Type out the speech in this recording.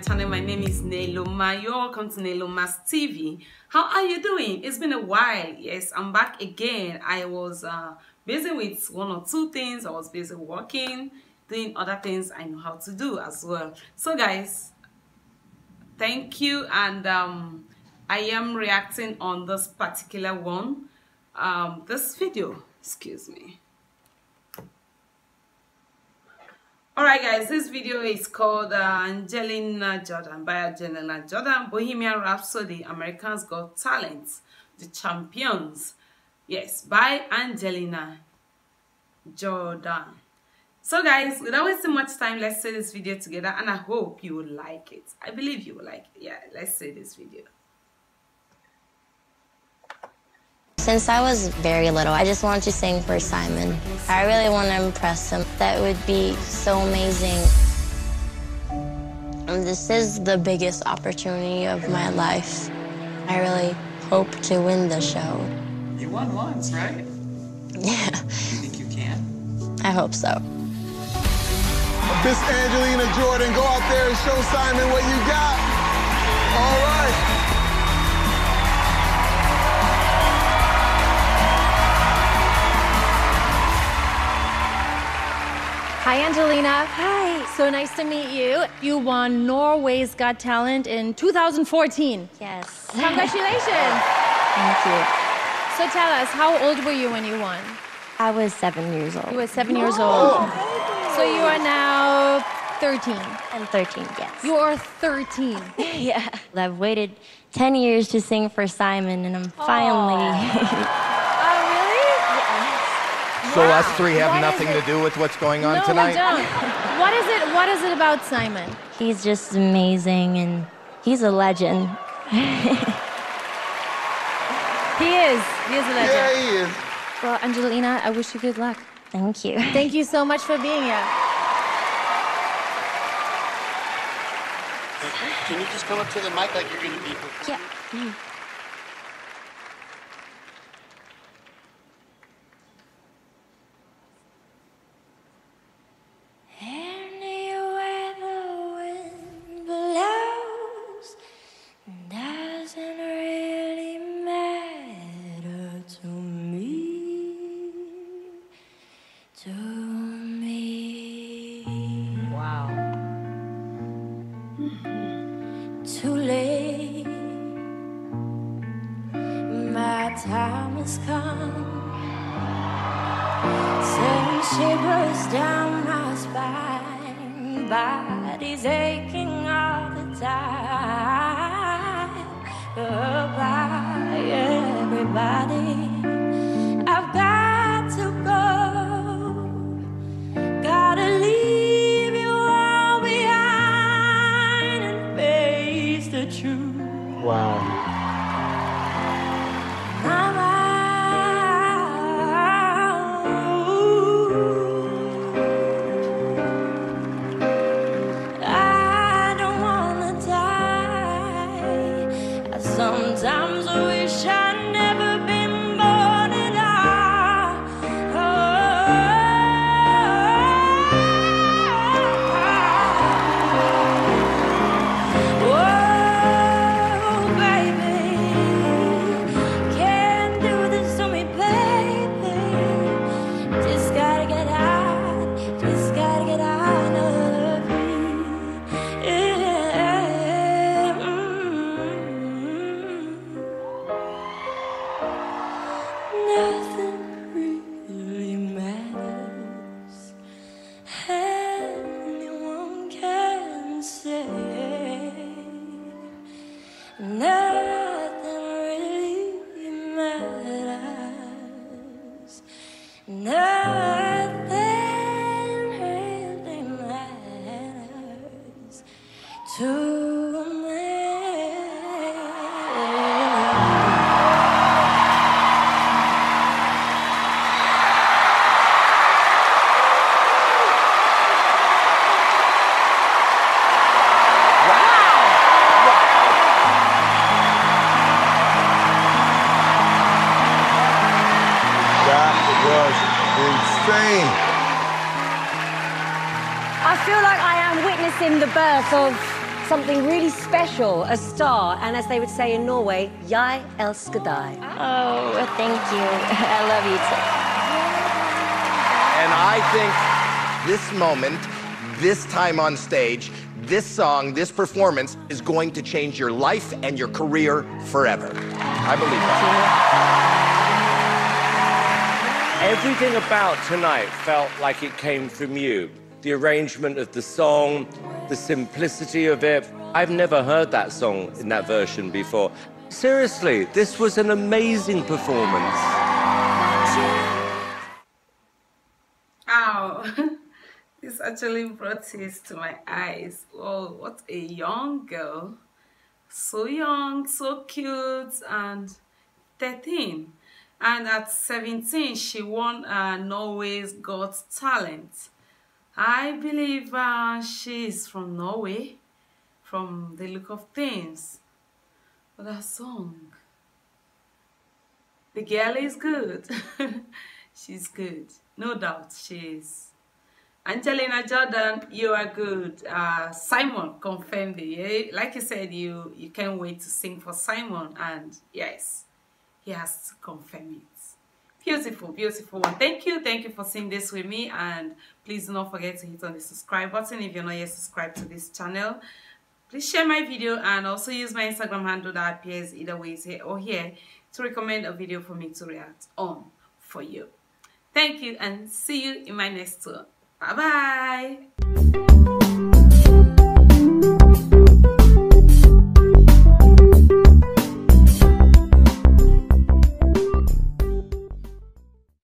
channel. My name is Nelomma. You're welcome to Nelomma's TV. How are you doing? It's been a while. Yes, I'm back again. I was uh, busy with one or two things. I was busy working, doing other things I know how to do as well. So guys, thank you. And um, I am reacting on this particular one. Um, this video, excuse me. Alright guys, this video is called uh, Angelina Jordan by Angelina Jordan, Bohemian Rhapsody, Americans Got Talent, The Champions. Yes, by Angelina Jordan. So guys, without wasting much time, let's see this video together and I hope you will like it. I believe you will like it. Yeah, let's see this video. Since I was very little, I just wanted to sing for Simon. I really want to impress him. That would be so amazing. And this is the biggest opportunity of my life. I really hope to win the show. You won once, right? Yeah, You think you can? I hope so. Miss Angelina Jordan, go out there and show Simon what you got. All right. Hi, Angelina. Hi. So nice to meet you. You won Norway's Got Talent in 2014. Yes. Congratulations. Thank you. so tell us, how old were you when you won? I was seven years old. You were seven years old. Oh. So you are now 13. And 13, yes. You are 13. yeah. I've waited 10 years to sing for Simon, and I'm finally. Really? So us three have What is nothing to do with what's going on no, tonight? we don't. What is it? What is it about Simon? he's just amazing, and he's a legend. He is. He is a legend. Yeah, he is. Well, Angelina, I wish you good luck. Thank you. Thank you so much for being here. Can you just come up to the mic like you're going to be? Yeah. Mm. Time has come. Sudden shivers down my spine. Body's aching all the time. Goodbye, everybody. I feel like I am witnessing the birth of something really special, a star, and as they would say in Norway, Jeg elsker deg. Oh, thank you. I love you too. And I think this moment, this time on stage, this song, this performance is going to change your life and your career forever. I believe that. Everything about tonight felt like it came from you. The arrangement of the song, the simplicity of it. I've never heard that song in that version before. Seriously, this was an amazing performance. Ow. this actually brought tears to my eyes. Oh, what a young girl. So young, so cute, and 13. And at 17, she won uh, Norway's Got Talent. I believe uh, she's from Norway, from the look of things. But that song, the girl is good. She's good. No doubt she is. Angelina Jordan, you are good. Uh, Simon confirmed it. Yeah? Like you said, you, you can't wait to sing for Simon. And yes, he has to confirm it. Beautiful, beautiful one. Thank you. Thank you for seeing this with me. And please do not forget to hit on the subscribe button if you're not yet subscribed to this channel. Please share my video and also use my Instagram handle that appears either ways here or here to recommend a video for me to react on for you. Thank you and see you in my next tour. Bye bye.